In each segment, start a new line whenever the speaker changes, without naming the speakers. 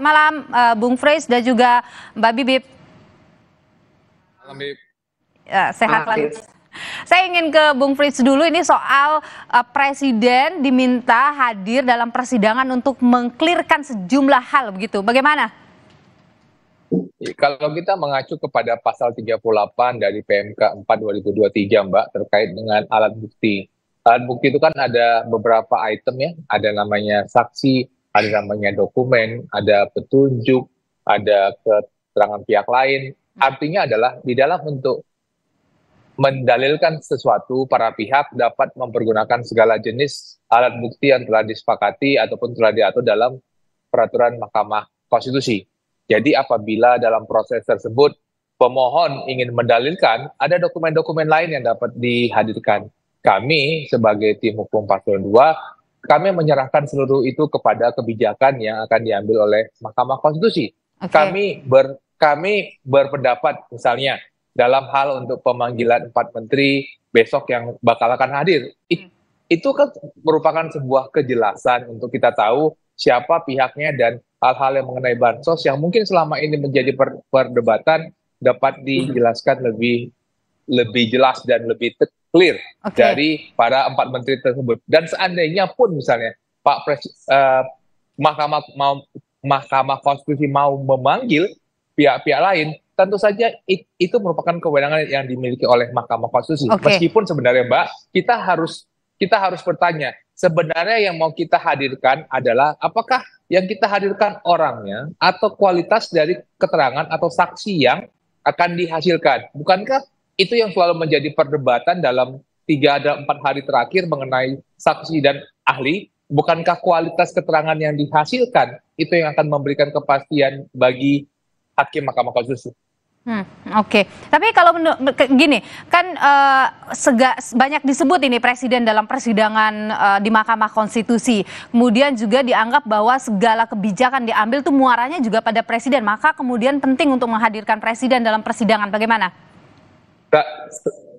malam uh, Bung Freys dan juga Mbak Bibip.
Malam Bib.
Ya, sehat lagi. Saya ingin ke Bung Fritz dulu ini soal uh, presiden diminta hadir dalam persidangan untuk mengklirkan sejumlah hal begitu. Bagaimana?
Kalau kita mengacu kepada pasal 38 dari PMK 4 2023 Mbak terkait dengan alat bukti. Alat bukti itu kan ada beberapa item ya, ada namanya saksi, ada namanya dokumen, ada petunjuk, ada keterangan pihak lain. Artinya adalah di dalam untuk mendalilkan sesuatu, para pihak dapat mempergunakan segala jenis alat bukti yang telah disepakati ataupun telah diatur dalam peraturan Mahkamah Konstitusi. Jadi apabila dalam proses tersebut pemohon ingin mendalilkan, ada dokumen-dokumen lain yang dapat dihadirkan. Kami sebagai tim hukum paslon 2, kami menyerahkan seluruh itu kepada kebijakan yang akan diambil oleh Mahkamah Konstitusi. Okay. Kami ber kami berpendapat misalnya dalam hal untuk pemanggilan empat menteri besok yang bakal akan hadir. It, itu kan merupakan sebuah kejelasan untuk kita tahu siapa pihaknya dan hal-hal yang mengenai bansos yang mungkin selama ini menjadi per, perdebatan dapat dijelaskan lebih lebih jelas dan lebih clear okay. dari para empat menteri tersebut. Dan seandainya pun misalnya Pak Pres, uh, Mahkamah mau Mahkamah Konstitusi mau memanggil pihak-pihak lain, tentu saja itu merupakan kewenangan yang dimiliki oleh Mahkamah Konstitusi. Okay. Meskipun sebenarnya Mbak, kita harus kita harus bertanya, sebenarnya yang mau kita hadirkan adalah apakah yang kita hadirkan orangnya atau kualitas dari keterangan atau saksi yang akan dihasilkan. Bukankah itu yang selalu menjadi perdebatan dalam tiga ada empat hari terakhir mengenai saksi dan ahli? Bukankah kualitas keterangan yang dihasilkan itu yang akan memberikan kepastian bagi hakim Mahkamah Konstitusi.
Hmm, Oke, okay. tapi kalau gini kan uh, sega, banyak disebut ini presiden dalam persidangan uh, di Mahkamah Konstitusi, kemudian juga dianggap bahwa segala kebijakan diambil tuh muaranya juga pada presiden, maka kemudian penting untuk menghadirkan presiden dalam persidangan. Bagaimana?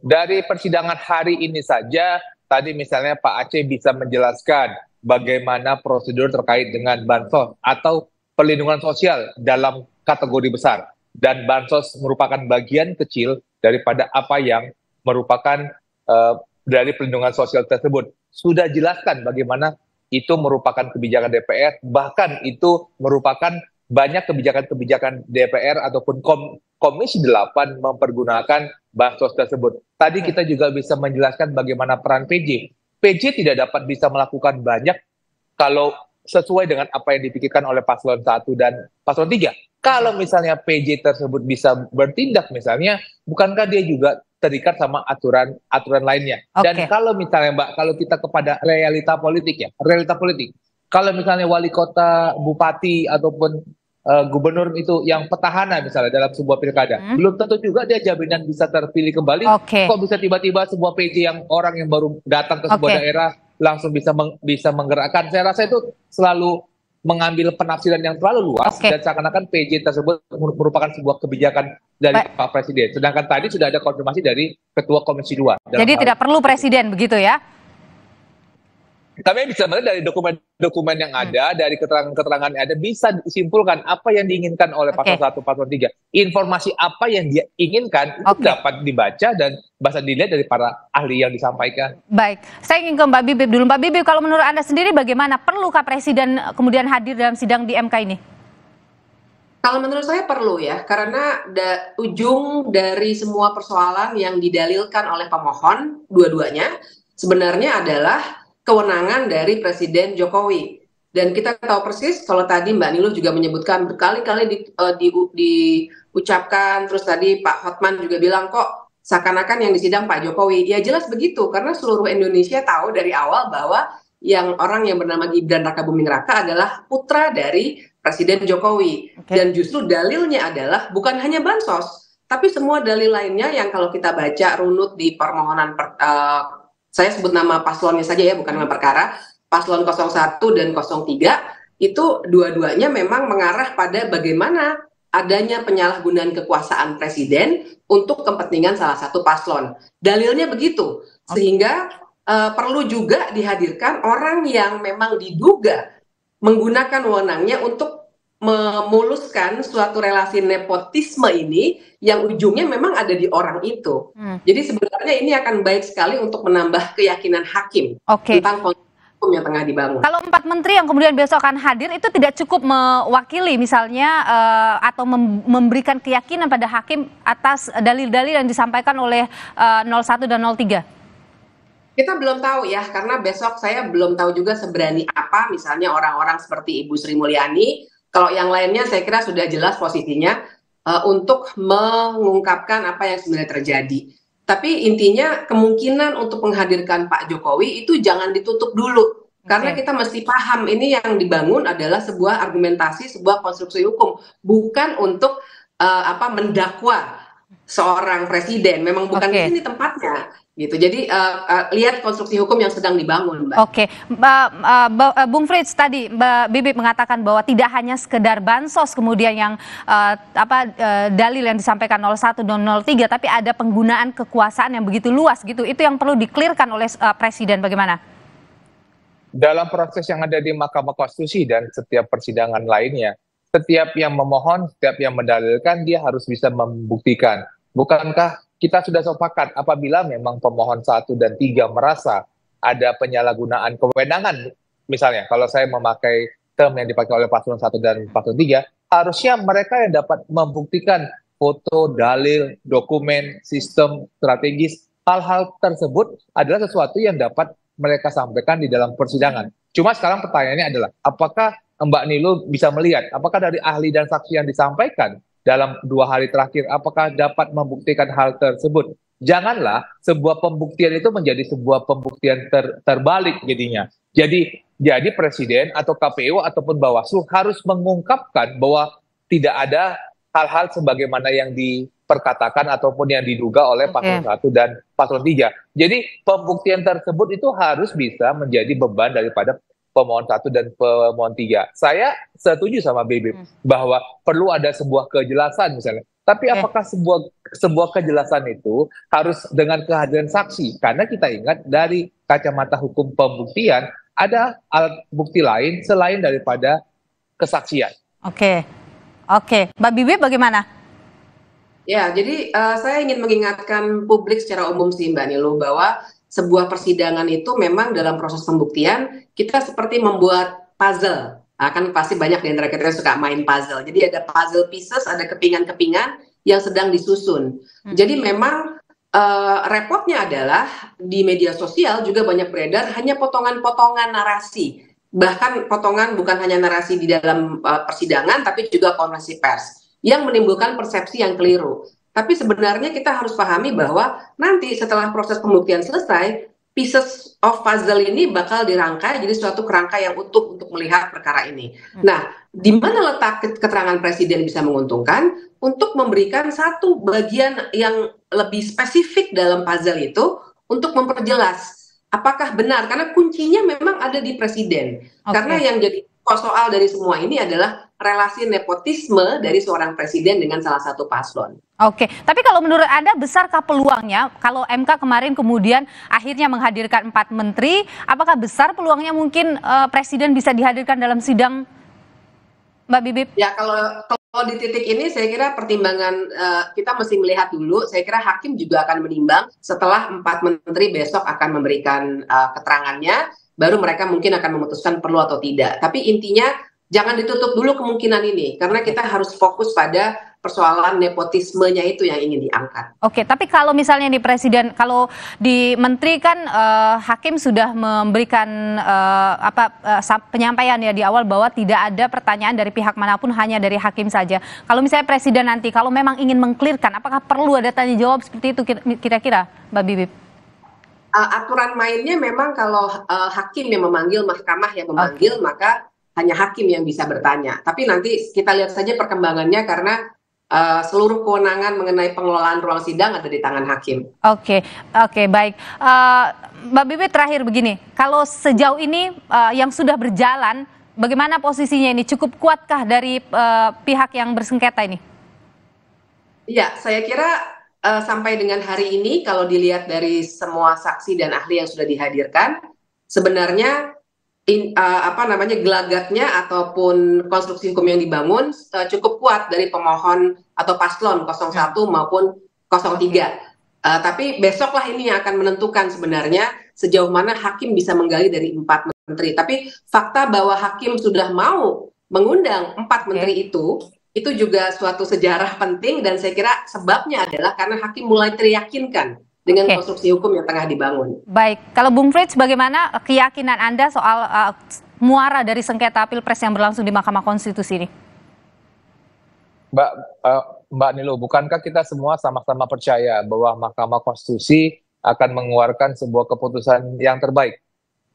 Dari persidangan hari ini saja, tadi misalnya Pak Aceh bisa menjelaskan bagaimana prosedur terkait dengan bansos atau perlindungan sosial dalam kategori besar dan bansos merupakan bagian kecil daripada apa yang merupakan uh, dari perlindungan sosial tersebut. Sudah jelaskan bagaimana itu merupakan kebijakan DPR, bahkan itu merupakan banyak kebijakan-kebijakan DPR ataupun kom Komisi 8 mempergunakan bansos tersebut. Tadi kita juga bisa menjelaskan bagaimana peran PJ. PJ tidak dapat bisa melakukan banyak kalau sesuai dengan apa yang dipikirkan oleh paslon 1 dan paslon 3. Kalau misalnya PJ tersebut bisa bertindak misalnya, bukankah dia juga terikat sama aturan aturan lainnya? Okay. Dan kalau misalnya Mbak, kalau kita kepada realita politik ya, realita politik. Kalau misalnya wali kota, bupati ataupun uh, gubernur itu yang petahana misalnya dalam sebuah pilkada, hmm. belum tentu juga dia jaminan bisa terpilih kembali. Okay. Kok bisa tiba-tiba sebuah PJ yang orang yang baru datang ke sebuah okay. daerah langsung bisa meng, bisa menggerakkan? Saya rasa itu selalu mengambil penafsiran yang terlalu luas okay. dan seakan-akan PJ tersebut merupakan sebuah kebijakan dari Baik. Pak Presiden. Sedangkan tadi sudah ada konfirmasi dari Ketua Komisi 2.
Jadi tidak perlu Presiden begitu ya?
Kami bisa melihat dari dokumen-dokumen yang ada, hmm. dari keterangan-keterangan yang ada, bisa disimpulkan apa yang diinginkan oleh pasal okay. 1, pasal 3. Informasi apa yang dia inginkan itu dapat dibaca dan bahasa dilihat dari para ahli yang disampaikan.
Baik, saya ingin ke Mbak Bibip dulu. Mbak Bibip, kalau menurut Anda sendiri bagaimana? Perlukah Presiden kemudian hadir dalam sidang di MK ini?
Kalau menurut saya perlu ya, karena da, ujung dari semua persoalan yang didalilkan oleh pemohon, dua-duanya, sebenarnya adalah kewenangan dari Presiden Jokowi. Dan kita tahu persis kalau tadi Mbak Niluh juga menyebutkan berkali-kali di, uh, di, diucapkan, terus tadi Pak Hotman juga bilang kok seakan-akan yang disidang Pak Jokowi. Ya jelas begitu, karena seluruh Indonesia tahu dari awal bahwa yang orang yang bernama Gibran Raka Buming Raka adalah putra dari Presiden Jokowi. Okay. Dan justru dalilnya adalah bukan hanya bansos, tapi semua dalil lainnya yang kalau kita baca runut di permohonan per, uh, saya sebut nama paslonnya saja ya, bukan nama perkara, paslon 01 dan 03 itu dua-duanya memang mengarah pada bagaimana adanya penyalahgunaan kekuasaan presiden untuk kepentingan salah satu paslon. Dalilnya begitu, sehingga uh, perlu juga dihadirkan orang yang memang diduga menggunakan wewenangnya untuk memuluskan suatu relasi nepotisme ini yang ujungnya memang ada di orang itu. Hmm. Jadi sebenarnya ini akan baik sekali untuk menambah keyakinan hakim okay. tentang hukum yang tengah dibangun.
Kalau empat menteri yang kemudian besok akan hadir itu tidak cukup mewakili misalnya uh, atau mem memberikan keyakinan pada hakim atas dalil-dalil yang disampaikan oleh uh, eh, 01 dan 03.
Kita belum tahu ya, karena besok saya belum tahu juga seberani apa misalnya orang-orang seperti Ibu Sri Mulyani kalau yang lainnya saya kira sudah jelas posisinya uh, untuk mengungkapkan apa yang sebenarnya terjadi. Tapi intinya kemungkinan untuk menghadirkan Pak Jokowi itu jangan ditutup dulu. Karena kita mesti paham ini yang dibangun adalah sebuah argumentasi, sebuah konstruksi hukum, bukan untuk uh, apa mendakwa seorang presiden. Memang bukan okay. di sini tempatnya gitu. Jadi uh, uh, lihat konstruksi hukum yang sedang dibangun, Mbak.
Oke, okay. Mbak uh, Bung Fritz tadi Mbak Bibip mengatakan bahwa tidak hanya sekedar bansos kemudian yang uh, apa uh, dalil yang disampaikan 01 dan 03 tapi ada penggunaan kekuasaan yang begitu luas gitu. Itu yang perlu diklirkan oleh uh, presiden bagaimana?
Dalam proses yang ada di Mahkamah Konstitusi dan setiap persidangan lainnya, setiap yang memohon, setiap yang mendalilkan dia harus bisa membuktikan. Bukankah kita sudah sepakat apabila memang pemohon satu dan tiga merasa ada penyalahgunaan kewenangan, misalnya kalau saya memakai term yang dipakai oleh paslon satu dan paslon tiga, harusnya mereka yang dapat membuktikan foto, dalil, dokumen, sistem strategis, hal-hal tersebut adalah sesuatu yang dapat mereka sampaikan di dalam persidangan. Cuma sekarang pertanyaannya adalah, apakah Mbak Nilo bisa melihat, apakah dari ahli dan saksi yang disampaikan dalam dua hari terakhir, apakah dapat membuktikan hal tersebut? Janganlah sebuah pembuktian itu menjadi sebuah pembuktian ter, terbalik jadinya. Jadi jadi presiden atau KPU ataupun Bawaslu harus mengungkapkan bahwa tidak ada hal-hal sebagaimana yang diperkatakan ataupun yang diduga oleh paslon satu dan paslon tiga. Jadi pembuktian tersebut itu harus bisa menjadi beban daripada pemohon satu dan pemohon tiga. Saya setuju sama Bibi hmm. bahwa perlu ada sebuah kejelasan misalnya. Tapi okay. apakah sebuah sebuah kejelasan itu harus dengan kehadiran saksi? Karena kita ingat dari kacamata hukum pembuktian ada alat bukti lain selain daripada kesaksian.
Oke, okay. oke, okay. Mbak Bibi bagaimana?
Ya, jadi uh, saya ingin mengingatkan publik secara umum sih Mbak Nilo bahwa sebuah persidangan itu memang dalam proses pembuktian kita seperti membuat puzzle. Nah, kan pasti banyak di antara kita suka main puzzle. Jadi ada puzzle pieces, ada kepingan-kepingan yang sedang disusun. Hmm. Jadi memang uh, repotnya adalah di media sosial juga banyak beredar hanya potongan-potongan narasi. Bahkan potongan bukan hanya narasi di dalam uh, persidangan tapi juga konferensi pers yang menimbulkan persepsi yang keliru. Tapi sebenarnya kita harus pahami bahwa nanti setelah proses pembuktian selesai, pieces of puzzle ini bakal dirangkai jadi suatu kerangka yang utuh untuk melihat perkara ini. Hmm. Nah, di mana letak keterangan presiden bisa menguntungkan untuk memberikan satu bagian yang lebih spesifik dalam puzzle itu untuk memperjelas apakah benar karena kuncinya memang ada di presiden. Okay. Karena yang jadi soal dari semua ini adalah relasi nepotisme dari seorang presiden dengan salah satu paslon.
Oke, tapi kalau menurut Anda besarkah peluangnya kalau MK kemarin kemudian akhirnya menghadirkan empat menteri, apakah besar peluangnya mungkin uh, presiden bisa dihadirkan dalam sidang Mbak Bibip?
Ya kalau kalau di titik ini saya kira pertimbangan uh, kita mesti melihat dulu. Saya kira hakim juga akan menimbang setelah empat menteri besok akan memberikan uh, keterangannya, baru mereka mungkin akan memutuskan perlu atau tidak. Tapi intinya jangan ditutup dulu kemungkinan ini karena kita harus fokus pada persoalan nepotismenya itu yang ingin diangkat.
Oke, tapi kalau misalnya di presiden, kalau di menteri kan uh, hakim sudah memberikan uh, apa uh, penyampaian ya di awal bahwa tidak ada pertanyaan dari pihak mana pun hanya dari hakim saja. Kalau misalnya presiden nanti kalau memang ingin mengklirkan, apakah perlu ada tanya jawab seperti itu kira-kira, Mbak Bibip?
Uh, aturan mainnya memang kalau uh, hakim yang memanggil, mahkamah yang memanggil, okay. maka hanya hakim yang bisa bertanya. Tapi nanti kita lihat saja perkembangannya karena uh, seluruh kewenangan mengenai pengelolaan ruang sidang ada di tangan hakim.
Oke, okay. oke okay, baik. Uh, Mbak Bibi terakhir begini, kalau sejauh ini uh, yang sudah berjalan, bagaimana posisinya ini? Cukup kuatkah dari uh, pihak yang bersengketa ini?
Iya, saya kira uh, sampai dengan hari ini kalau dilihat dari semua saksi dan ahli yang sudah dihadirkan, sebenarnya in, uh, apa namanya gelagatnya ataupun konstruksi hukum yang dibangun uh, cukup kuat dari pemohon atau paslon 01 maupun 03. Uh, tapi besoklah ini yang akan menentukan sebenarnya sejauh mana hakim bisa menggali dari empat menteri. Tapi fakta bahwa hakim sudah mau mengundang empat menteri itu, itu juga suatu sejarah penting dan saya kira sebabnya adalah karena hakim mulai teryakinkan dengan okay. konstruksi hukum yang tengah dibangun.
Baik, kalau Bung Frits bagaimana keyakinan Anda soal uh, muara dari sengketa Pilpres yang berlangsung di Mahkamah Konstitusi ini?
Mbak uh, Mbak Nilo, bukankah kita semua sama-sama percaya bahwa Mahkamah Konstitusi akan mengeluarkan sebuah keputusan yang terbaik?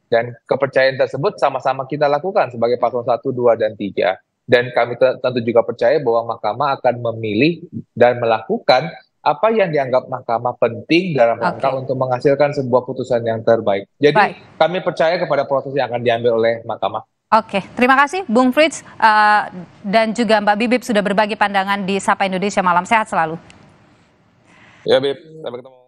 Dan kepercayaan tersebut sama-sama kita lakukan sebagai paslon 1, 2, dan 3. Dan kami tentu juga percaya bahwa Mahkamah akan memilih dan melakukan apa yang dianggap mahkamah penting dalam rangka okay. untuk menghasilkan sebuah putusan yang terbaik. Jadi Baik. kami percaya kepada proses yang akan diambil oleh mahkamah.
Oke, terima kasih Bung Fritz uh, dan juga Mbak Bibip sudah berbagi pandangan di Sapa Indonesia Malam Sehat selalu.
Ya Bib, sampai ketemu.